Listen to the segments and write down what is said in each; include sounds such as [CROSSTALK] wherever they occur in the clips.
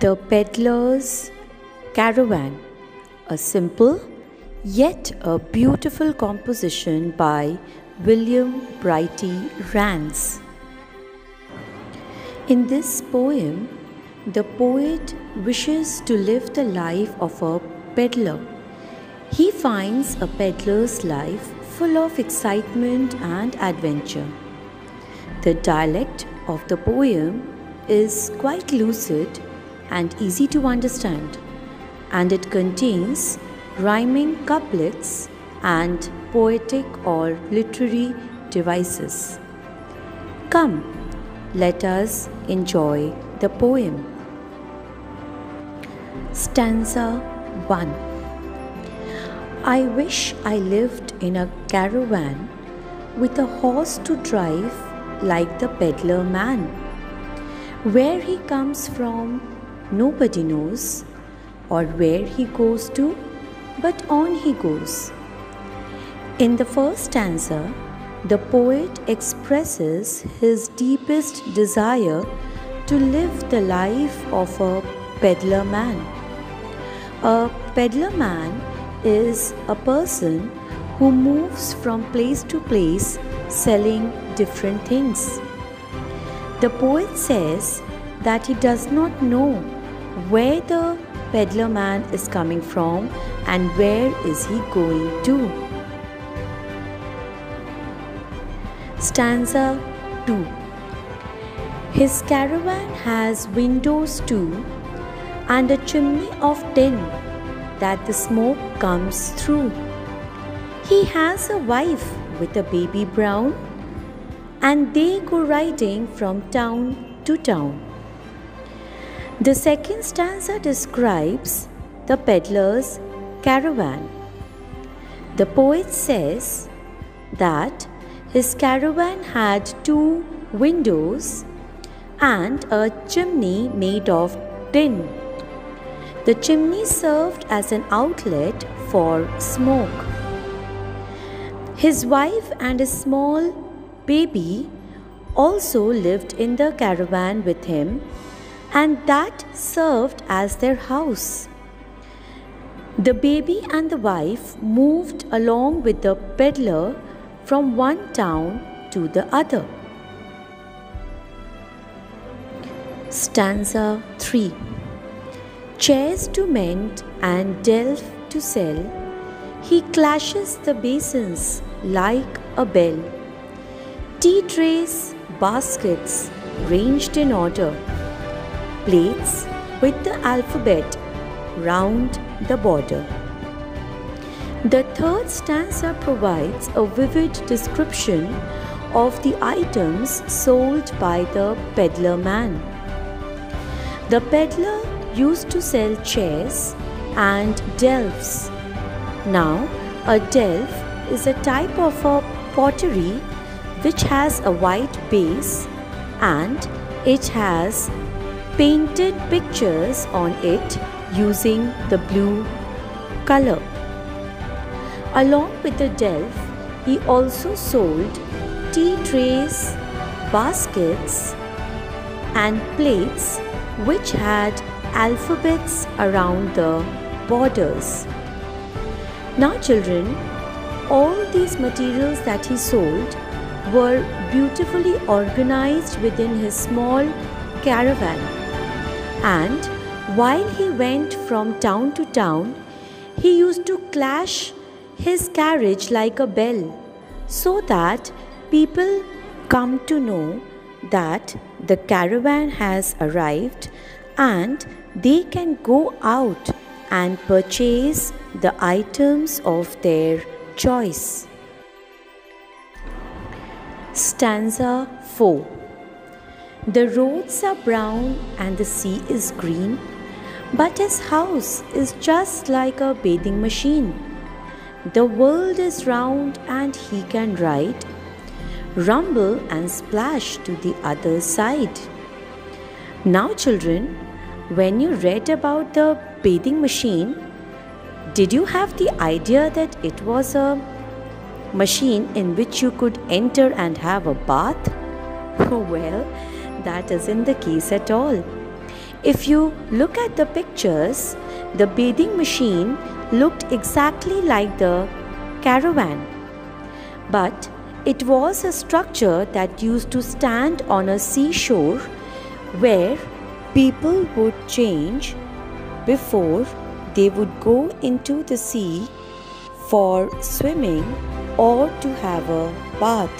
The Pedlar's Caravan, a simple yet a beautiful composition by William Brighty Rands. In this poem, the poet wishes to live the life of a peddler. He finds a peddler's life full of excitement and adventure. The dialect of the poem is quite lucid and easy to understand, and it contains rhyming couplets and poetic or literary devices. Come, let us enjoy the poem. Stanza 1 I wish I lived in a caravan with a horse to drive like the peddler man. Where he comes from, nobody knows, or where he goes to, but on he goes. In the first stanza, the poet expresses his deepest desire to live the life of a peddler man. A peddler man is a person who moves from place to place selling different things. The poet says that he does not know where the peddler man is coming from and where is he going to. Stanza 2 His caravan has windows too and a chimney of tin that the smoke comes through. He has a wife with a baby brown and they go riding from town to town. The second stanza describes the peddler's caravan. The poet says that his caravan had two windows and a chimney made of tin. The chimney served as an outlet for smoke. His wife and a small baby also lived in the caravan with him, and that served as their house. The baby and the wife moved along with the peddler from one town to the other. Stanza 3 Chairs to mend and delf to sell, he clashes the basins like a bell. Tea trays, baskets ranged in order, plates with the alphabet round the border. The third stanza provides a vivid description of the items sold by the peddler man. The peddler used to sell chairs and delfs. Now, a delf is a type of a pottery which has a white base and it has painted pictures on it using the blue color. Along with the delf, he also sold tea trays, baskets, and plates which had alphabets around the borders. Now, children, all these materials that he sold were beautifully organized within his small caravan. And while he went from town to town, he used to clash his carriage like a bell so that people come to know that the caravan has arrived and they can go out and purchase the items of their choice. Stanza 4 The roads are brown and the sea is green, but his house is just like a bathing machine. The world is round and he can ride, rumble and splash to the other side. Now, children, when you read about the bathing machine, did you have the idea that it was a machine in which you could enter and have a bath? [LAUGHS] well, that isn't the case at all. If you look at the pictures, the bathing machine looked exactly like the caravan. But it was a structure that used to stand on a seashore where people would change before they would go into the sea for swimming or to have a bath.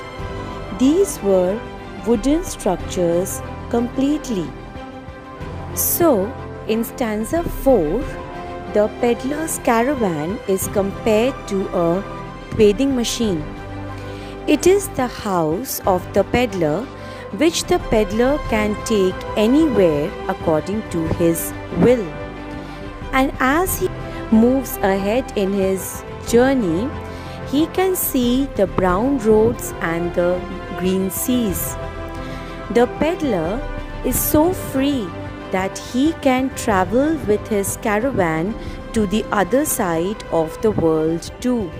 These were wooden structures completely. So, in stanza 4, the peddler's caravan is compared to a bathing machine. It is the house of the peddler which the peddler can take anywhere according to his will. And as he moves ahead in his journey, he can see the brown roads and the green seas. The peddler is so free that he can travel with his caravan to the other side of the world too.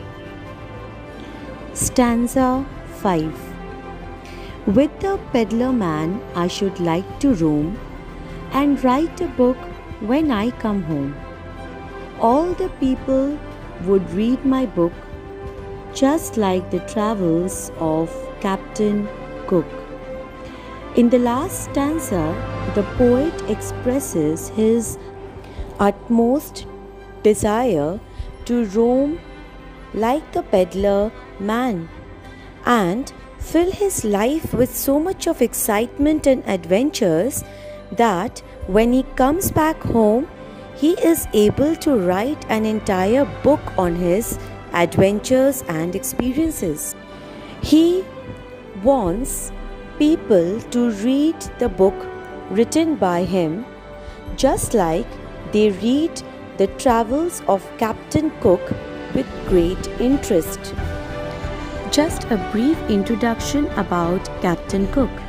Stanza 5 with the peddler man, I should like to roam and write a book when I come home. All the people would read my book just like the travels of Captain Cook. In the last stanza, the poet expresses his utmost desire to roam like the peddler man and fill his life with so much of excitement and adventures that when he comes back home, he is able to write an entire book on his adventures and experiences. He wants people to read the book written by him just like they read the travels of Captain Cook with great interest. Just a brief introduction about Captain Cook.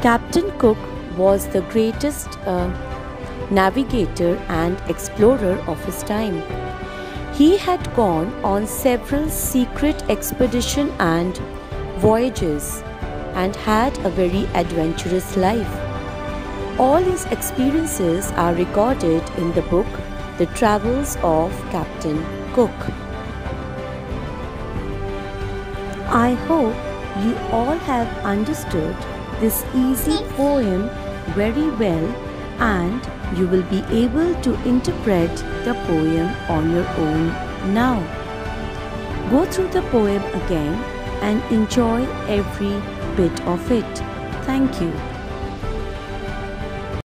Captain Cook was the greatest uh, navigator and explorer of his time. He had gone on several secret expedition and voyages and had a very adventurous life. All his experiences are recorded in the book The Travels of Captain Cook. I hope you all have understood this easy poem very well and you will be able to interpret the poem on your own now. Go through the poem again and enjoy every bit of it. Thank you.